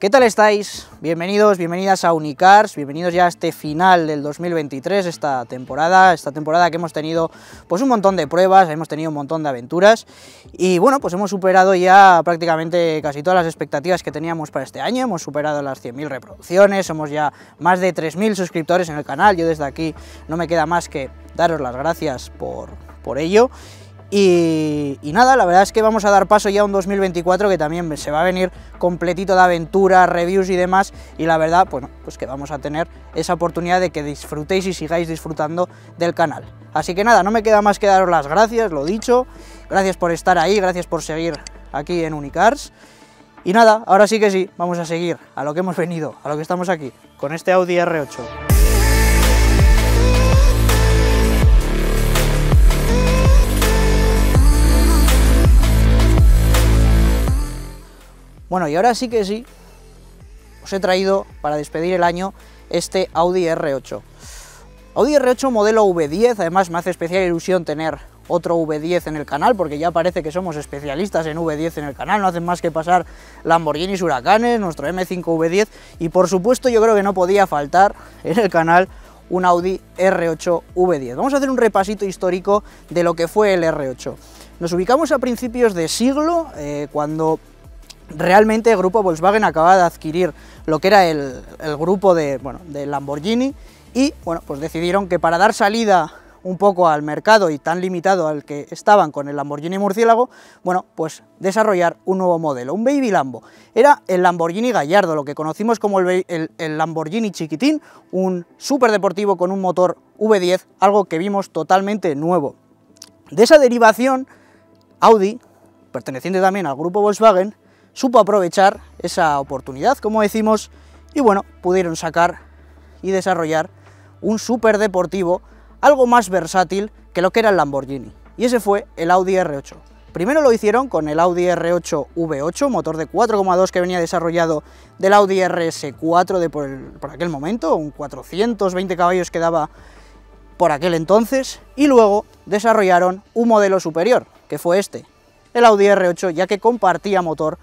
¿Qué tal estáis? Bienvenidos, bienvenidas a Unicars, bienvenidos ya a este final del 2023, esta temporada, esta temporada que hemos tenido pues un montón de pruebas, hemos tenido un montón de aventuras y bueno, pues hemos superado ya prácticamente casi todas las expectativas que teníamos para este año, hemos superado las 100.000 reproducciones, somos ya más de 3.000 suscriptores en el canal, yo desde aquí no me queda más que daros las gracias por, por ello y, nada, la verdad es que vamos a dar paso ya a un 2024 que también se va a venir completito de aventuras, reviews y demás, y la verdad, bueno, pues que vamos a tener esa oportunidad de que disfrutéis y sigáis disfrutando del canal. Así que nada, no me queda más que daros las gracias, lo dicho, gracias por estar ahí, gracias por seguir aquí en Unicars, y nada, ahora sí que sí, vamos a seguir a lo que hemos venido, a lo que estamos aquí, con este Audi R8. Bueno, y ahora sí que sí, os he traído para despedir el año este Audi R8. Audi R8 modelo V10, además me hace especial ilusión tener otro V10 en el canal, porque ya parece que somos especialistas en V10 en el canal, no hacen más que pasar Lamborghinis Huracanes, nuestro M5 V10, y por supuesto yo creo que no podía faltar en el canal un Audi R8 V10. Vamos a hacer un repasito histórico de lo que fue el R8. Nos ubicamos a principios de siglo, eh, cuando realmente el grupo Volkswagen acaba de adquirir lo que era el, grupo de, bueno, Lamborghini y bueno, pues decidieron que para dar salida un poco al mercado y tan limitado al que estaban con el Lamborghini Murciélago, bueno, pues desarrollar un nuevo modelo, un Baby Lambo. Era el Lamborghini Gallardo, lo que conocimos como el, el Lamborghini chiquitín, un deportivo con un motor V10, algo que vimos totalmente nuevo. De esa derivación, Audi, perteneciente también al grupo Volkswagen, supo aprovechar esa oportunidad, como decimos, y bueno, pudieron sacar y desarrollar un super deportivo algo más versátil que lo que era el Lamborghini, y ese fue el Audi R8. Primero lo hicieron con el Audi R8 V8, motor de 4,2 que venía desarrollado del Audi RS4 de por, por, aquel momento, un 420 caballos que daba por aquel entonces, y luego desarrollaron un modelo superior, que fue este, el Audi R8, ya que compartía motor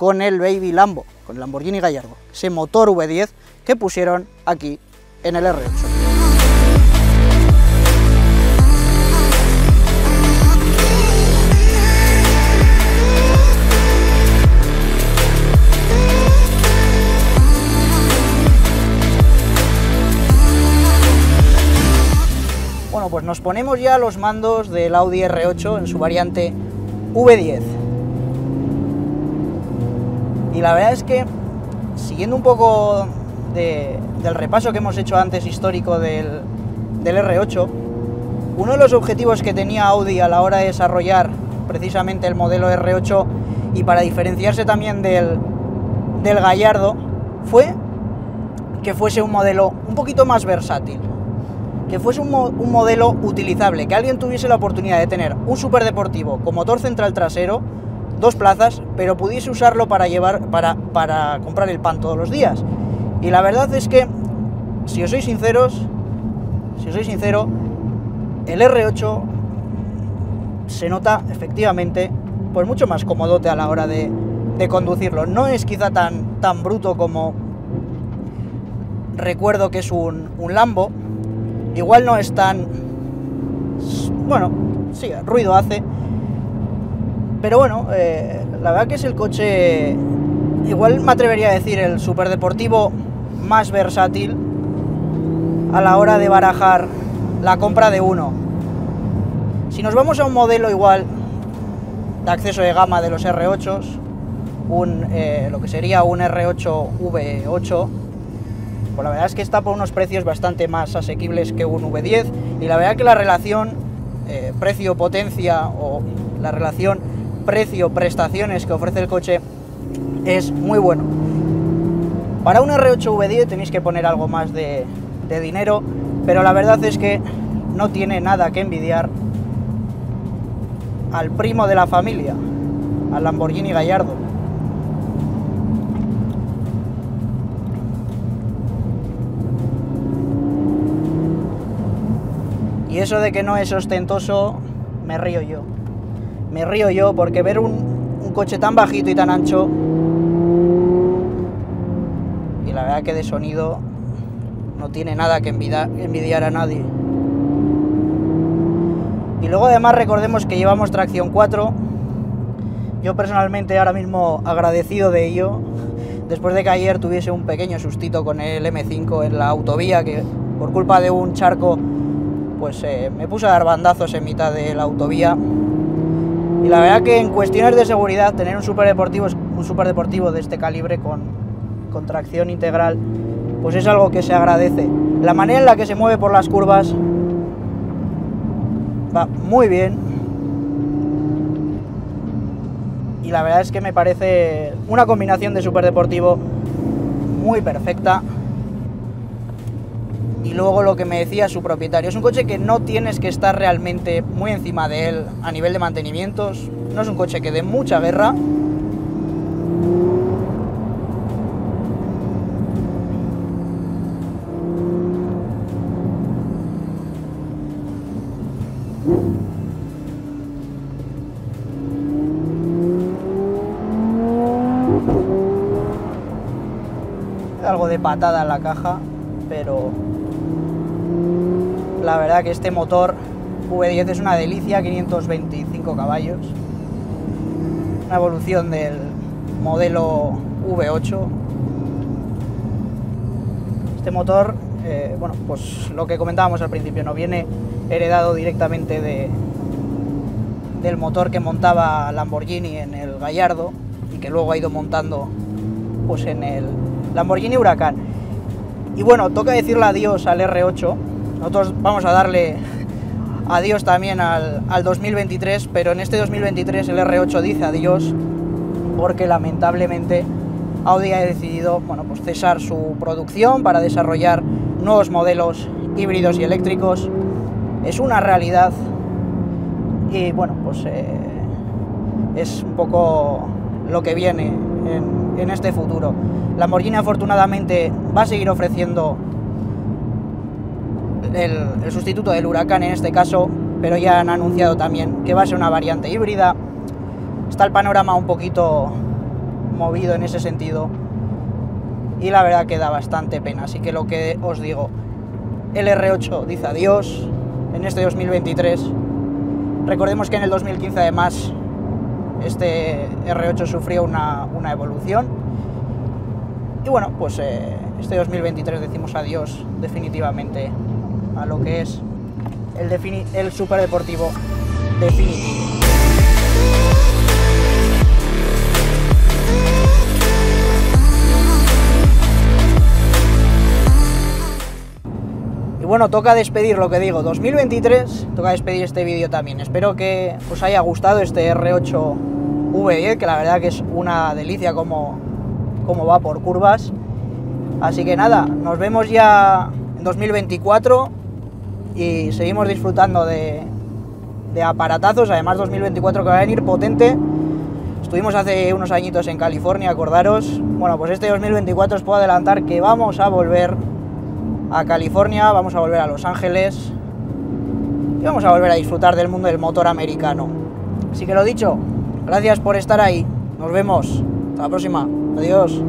con el Baby Lambo, con el Lamborghini Gallardo, ese motor V10 que pusieron aquí en el R8. Bueno, pues nos ponemos ya los mandos del Audi R8 en su variante V10. Y la verdad es que, siguiendo un poco del repaso que hemos hecho antes histórico del, R8, uno de los objetivos que tenía Audi a la hora de desarrollar precisamente el modelo R8 y para diferenciarse también del, del Gallardo fue que fuese un modelo un poquito más versátil, que fuese un, un, modelo utilizable, que alguien tuviese la oportunidad de tener un superdeportivo con motor central trasero, dos plazas, pero pudiese usarlo para llevar, para, para comprar el pan todos los días. Y la verdad es que, si os sois sinceros, si os soy sincero, el R8 se nota efectivamente pues mucho más comodote a la hora de, de conducirlo. No es quizá tan, tan bruto como recuerdo que es un, un Lambo. Igual no es tan... Bueno, sí, ruido hace, pero bueno, eh, la verdad que es el coche, igual me atrevería a decir, el superdeportivo más versátil a la hora de barajar la compra de uno. Si nos vamos a un modelo igual de acceso de gama de los R8, un, eh, lo que sería un R8 V8, pues la verdad es que está por unos precios bastante más asequibles que un V10 y la verdad que la relación eh, precio-potencia o la relación precio, prestaciones que ofrece el coche es muy bueno. Para un R8 V10 tenéis que poner algo más de, dinero, pero la verdad es que no tiene nada que envidiar al primo de la familia, al Lamborghini Gallardo. Y eso de que no es ostentoso, me río yo me río yo porque ver un, coche tan bajito y tan ancho la verdad que de sonido no tiene nada que envidiar a nadie. Y luego además recordemos que llevamos tracción 4. Yo personalmente ahora mismo agradecido de ello, después de que ayer tuviese un pequeño sustito con el M5 en la autovía, que por culpa de un charco pues eh, me puse a dar bandazos en mitad de la autovía. Y la verdad que en cuestiones de seguridad tener un superdeportivo, un superdeportivo de este calibre con, con tracción integral, pues es algo que se agradece. La manera en la que se mueve por las curvas va muy bien. Y la verdad es que me parece una combinación de superdeportivo muy perfecta. Y luego lo que me decía su propietario, es un coche que no tienes que estar realmente muy encima de él a nivel de mantenimientos. No es un coche que dé mucha guerra, algo de patada en la caja, pero la verdad que este motor V10 es una delicia, 525 caballos, una evolución del modelo V8. Este motor, eh, bueno, pues lo que comentábamos al principio, no viene heredado directamente de, del motor que montaba Lamborghini en el Gallardo y que luego ha ido montando pues en el Lamborghini Huracán. Y bueno, toca decirle adiós al R8. Nosotros vamos a darle adiós también al, 2023, pero en este 2023 el R8 dice adiós porque lamentablemente Audi ha decidido bueno, pues cesar su producción para desarrollar nuevos modelos híbridos y eléctricos. Es una realidad y bueno, pues eh, es un poco lo que viene en, este futuro. Lamborghini afortunadamente va a seguir ofreciendo el, sustituto del Huracán en este caso, pero ya han anunciado también que va a ser una variante híbrida. Está el panorama un poquito movido en ese sentido y la verdad que da bastante pena. Así que lo que os digo, el R8 dice adiós en este 2023. Recordemos que en el 2015 además este R8 sufrió una, evolución y bueno, pues eh, este 2023 decimos adiós definitivamente a lo que es el, el superdeportivo definitivo. Y bueno, toca despedir lo que digo, 2023, toca despedir este vídeo también. Espero que os haya gustado este R8 V10, que la verdad que es una delicia como cómo va por curvas. Así que nada, nos vemos ya en 2024 y seguimos disfrutando de, aparatazos. Además 2024 que va a venir potente. Estuvimos hace unos añitos en California, acordaros. Bueno, pues este 2024 os puedo adelantar que vamos a volver a California, vamos a volver a Los Ángeles y vamos a volver a disfrutar del mundo del motor americano. Así que lo dicho, gracias por estar ahí. Nos vemos. Hasta la próxima. Adiós.